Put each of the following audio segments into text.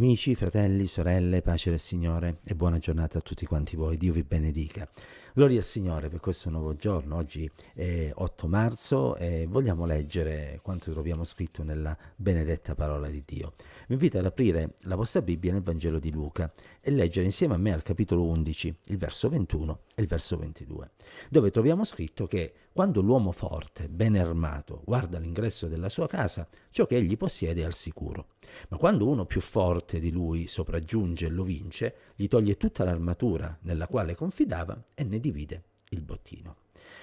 Amici, fratelli, sorelle, pace del Signore e buona giornata a tutti quanti voi. Dio vi benedica. Gloria al Signore per questo nuovo giorno. Oggi è 8 marzo e vogliamo leggere quanto troviamo scritto nella benedetta parola di Dio. Vi invito ad aprire la vostra Bibbia nel Vangelo di Luca e leggere insieme a me al capitolo 11, il verso 21 e il verso 22, dove troviamo scritto che quando l'uomo forte, ben armato, guarda l'ingresso della sua casa, ciò che egli possiede è al sicuro. Ma quando uno più forte di lui sopraggiunge e lo vince, gli toglie tutta l'armatura nella quale confidava e ne divide il bottino.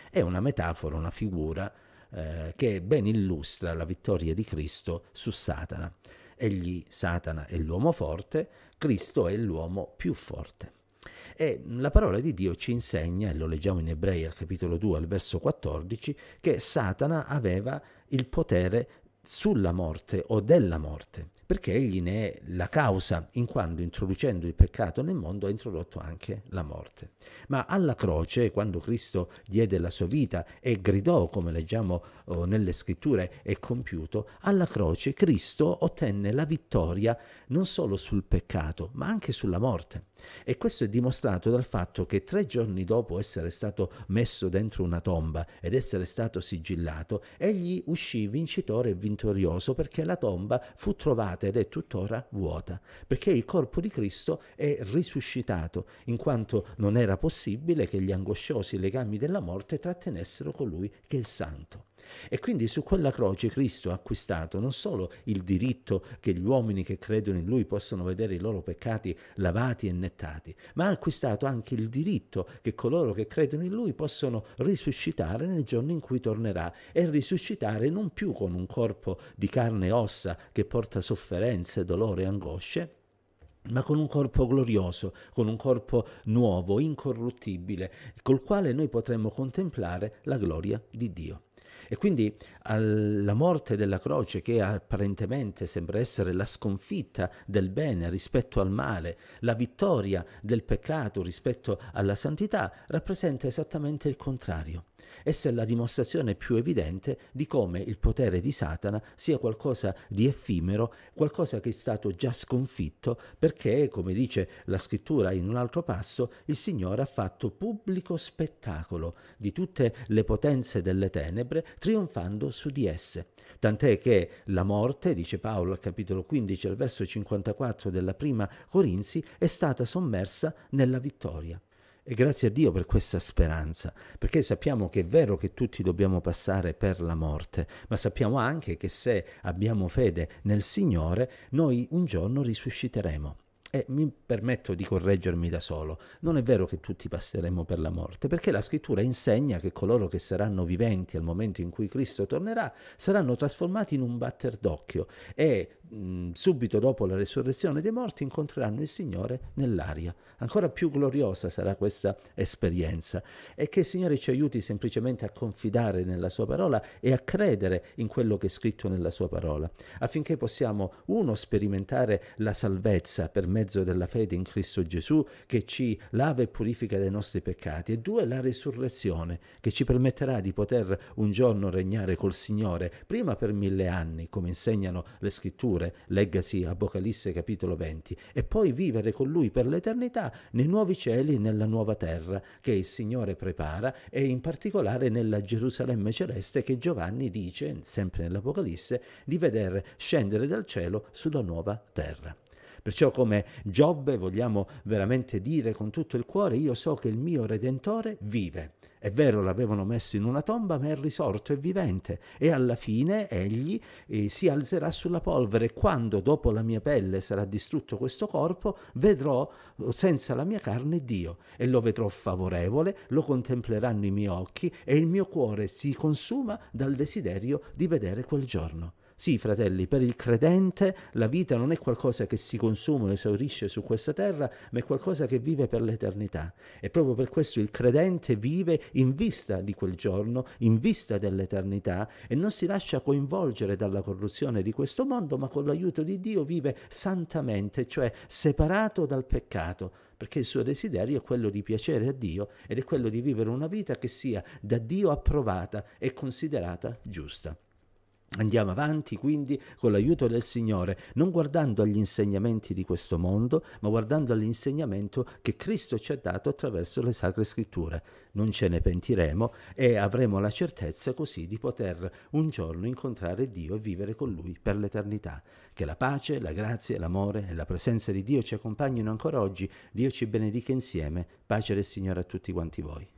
È una metafora, una figura eh, che ben illustra la vittoria di Cristo su Satana. Egli, Satana, è l'uomo forte, Cristo è l'uomo più forte. E la parola di Dio ci insegna, e lo leggiamo in Ebrei al capitolo 2 al verso 14, che Satana aveva il potere sulla morte o della morte, perché egli ne è la causa, in quanto introducendo il peccato nel mondo ha introdotto anche la morte. Ma alla croce, quando Cristo diede la sua vita e gridò, come leggiamo oh, nelle scritture, è compiuto, alla croce Cristo ottenne la vittoria non solo sul peccato, ma anche sulla morte. E questo è dimostrato dal fatto che tre giorni dopo essere stato messo dentro una tomba ed essere stato sigillato, egli uscì vincitore e vittorioso perché la tomba fu trovata ed è tuttora vuota, perché il corpo di Cristo è risuscitato, in quanto non era possibile che gli angosciosi legami della morte trattenessero colui che è il santo. E quindi su quella croce Cristo ha acquistato non solo il diritto che gli uomini che credono in Lui possono vedere i loro peccati lavati e nettati, ma ha acquistato anche il diritto che coloro che credono in Lui possono risuscitare nel giorno in cui tornerà e risuscitare non più con un corpo di carne e ossa che porta sofferenze, dolore e angosce, ma con un corpo glorioso, con un corpo nuovo, incorruttibile, col quale noi potremmo contemplare la gloria di Dio. E quindi alla morte della croce, che apparentemente sembra essere la sconfitta del bene rispetto al male, la vittoria del peccato rispetto alla santità, rappresenta esattamente il contrario. Essa è la dimostrazione più evidente di come il potere di Satana sia qualcosa di effimero, qualcosa che è stato già sconfitto, perché, come dice la scrittura in un altro passo, il Signore ha fatto pubblico spettacolo di tutte le potenze delle tenebre, trionfando su di esse. Tant'è che la morte, dice Paolo al capitolo 15, al verso 54 della prima Corinzi, è stata sommersa nella vittoria. E grazie a Dio per questa speranza, perché sappiamo che è vero che tutti dobbiamo passare per la morte, ma sappiamo anche che se abbiamo fede nel Signore, noi un giorno risusciteremo. E mi permetto di correggermi da solo, non è vero che tutti passeremo per la morte, perché la scrittura insegna che coloro che saranno viventi al momento in cui Cristo tornerà saranno trasformati in un batter d'occhio e mh, subito dopo la resurrezione dei morti incontreranno il Signore nell'aria. Ancora più gloriosa sarà questa esperienza e che il Signore ci aiuti semplicemente a confidare nella sua parola e a credere in quello che è scritto nella sua parola, affinché possiamo, uno, sperimentare la salvezza per mezzo della fede in Cristo Gesù che ci lava e purifica dai nostri peccati e due, la risurrezione che ci permetterà di poter un giorno regnare col Signore, prima per mille anni, come insegnano le scritture, leggasi Apocalisse capitolo 20, e poi vivere con Lui per l'eternità nei nuovi cieli e nella nuova terra che il Signore prepara e in particolare nella Gerusalemme celeste che Giovanni dice, sempre nell'Apocalisse, di vedere scendere dal cielo sulla nuova terra. Perciò come Giobbe vogliamo veramente dire con tutto il cuore, io so che il mio Redentore vive è vero, l'avevano messo in una tomba, ma è risorto, è vivente. E alla fine egli eh, si alzerà sulla polvere. E quando dopo la mia pelle sarà distrutto questo corpo, vedrò senza la mia carne Dio. E lo vedrò favorevole, lo contempleranno i miei occhi e il mio cuore si consuma dal desiderio di vedere quel giorno. Sì, fratelli, per il credente la vita non è qualcosa che si consuma o esaurisce su questa terra, ma è qualcosa che vive per l'eternità. E proprio per questo il credente vive in vista di quel giorno, in vista dell'eternità e non si lascia coinvolgere dalla corruzione di questo mondo, ma con l'aiuto di Dio vive santamente, cioè separato dal peccato perché il suo desiderio è quello di piacere a Dio ed è quello di vivere una vita che sia da Dio approvata e considerata giusta. Andiamo avanti quindi con l'aiuto del Signore, non guardando agli insegnamenti di questo mondo, ma guardando all'insegnamento che Cristo ci ha dato attraverso le sacre scritture. Non ce ne pentiremo e avremo la certezza così di poter un giorno incontrare Dio e vivere con Lui per l'eternità. Che la pace, la grazia, l'amore e la presenza di Dio ci accompagnino ancora oggi. Dio ci benedica insieme. Pace del Signore a tutti quanti voi.